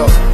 Chicago.